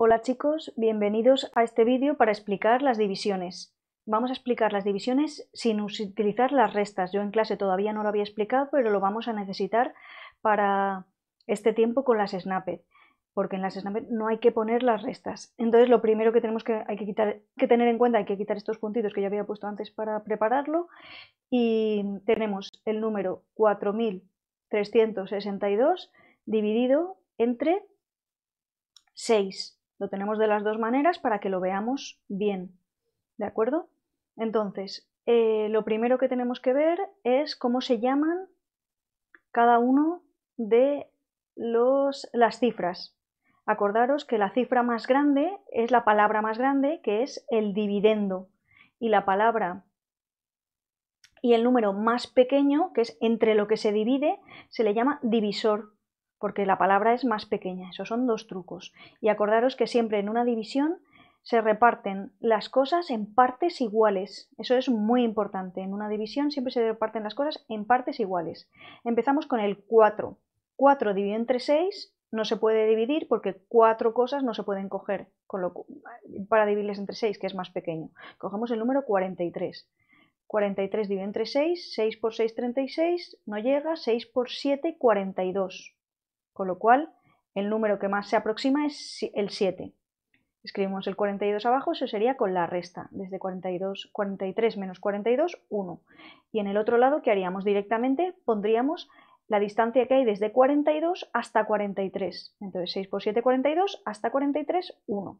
Hola chicos, bienvenidos a este vídeo para explicar las divisiones. Vamos a explicar las divisiones sin utilizar las restas. Yo en clase todavía no lo había explicado, pero lo vamos a necesitar para este tiempo con las Snapped, porque en las Snapped no hay que poner las restas. Entonces lo primero que tenemos que, que tener en cuenta, hay que quitar estos puntitos que ya había puesto antes para prepararlo y tenemos el número 4362 dividido entre 6. Lo tenemos de las dos maneras para que lo veamos bien. ¿De acuerdo? Entonces, eh, lo primero que tenemos que ver es cómo se llaman cada uno de los, las cifras. Acordaros que la cifra más grande es la palabra más grande, que es el dividendo. Y la palabra y el número más pequeño, que es entre lo que se divide, se le llama divisor porque la palabra es más pequeña. Esos son dos trucos. Y acordaros que siempre en una división se reparten las cosas en partes iguales. Eso es muy importante. En una división siempre se reparten las cosas en partes iguales. Empezamos con el 4. 4 dividido entre 6 no se puede dividir porque cuatro cosas no se pueden coger para dividirles entre 6, que es más pequeño. Cogemos el número 43. 43 dividido entre 6, 6 por 6, 36, no llega, 6 por 7, 42 con lo cual el número que más se aproxima es el 7. Escribimos el 42 abajo, eso sería con la resta, desde 42, 43 menos 42, 1. Y en el otro lado, ¿qué haríamos? Directamente pondríamos la distancia que hay desde 42 hasta 43. Entonces 6 por 7, 42, hasta 43, 1.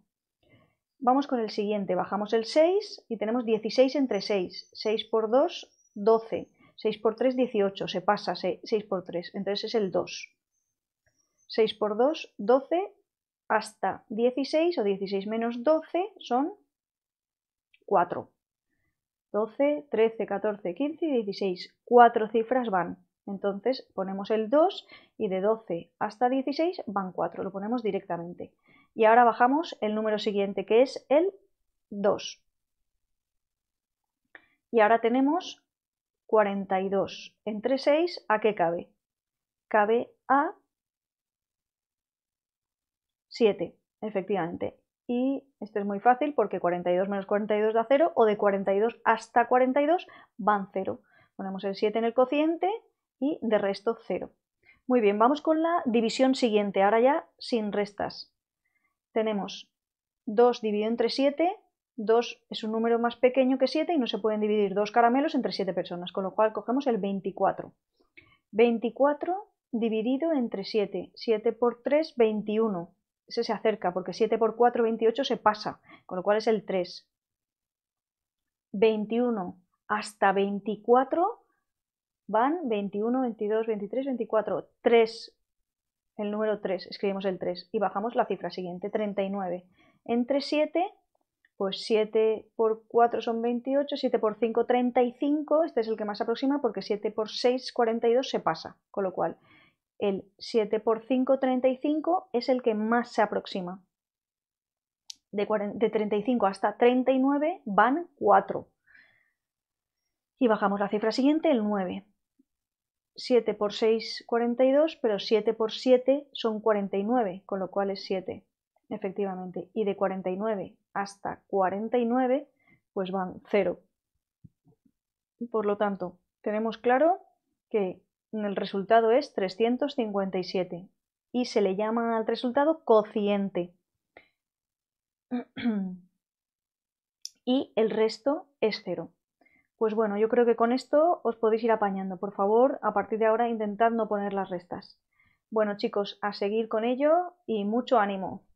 Vamos con el siguiente, bajamos el 6 y tenemos 16 entre 6. 6 por 2, 12. 6 por 3, 18. Se pasa 6 por 3, entonces es el 2. 6 por 2, 12, hasta 16 o 16 menos 12 son 4. 12, 13, 14, 15 y 16. Cuatro cifras van. Entonces ponemos el 2 y de 12 hasta 16 van 4. Lo ponemos directamente. Y ahora bajamos el número siguiente que es el 2. Y ahora tenemos 42. Entre 6, ¿a qué cabe? Cabe a 7, efectivamente. Y esto es muy fácil porque 42 menos 42 da 0 o de 42 hasta 42 van 0. Ponemos el 7 en el cociente y de resto 0. Muy bien, vamos con la división siguiente, ahora ya sin restas. Tenemos 2 dividido entre 7, 2 es un número más pequeño que 7 y no se pueden dividir dos caramelos entre 7 personas, con lo cual cogemos el 24. 24 dividido entre 7, 7 por 3, 21 ese se acerca, porque 7 por 4, 28 se pasa, con lo cual es el 3. 21 hasta 24 van 21, 22, 23, 24. 3, el número 3, escribimos el 3 y bajamos la cifra siguiente, 39. Entre 7, pues 7 por 4 son 28, 7 por 5, 35, este es el que más aproxima porque 7 por 6, 42 se pasa, con lo cual el 7 por 5, 35 es el que más se aproxima. De, 35 hasta 39 van 4. Y bajamos la cifra siguiente, el 9. 7 por 6, 42, pero 7 por 7 son 49, con lo cual es 7, efectivamente. Y de 49 hasta 49, pues van 0. Por lo tanto, tenemos claro que el resultado es 357 y se le llama al resultado cociente. y el resto es cero. Pues bueno, yo creo que con esto os podéis ir apañando. Por favor, a partir de ahora intentad no poner las restas. Bueno chicos, a seguir con ello y mucho ánimo.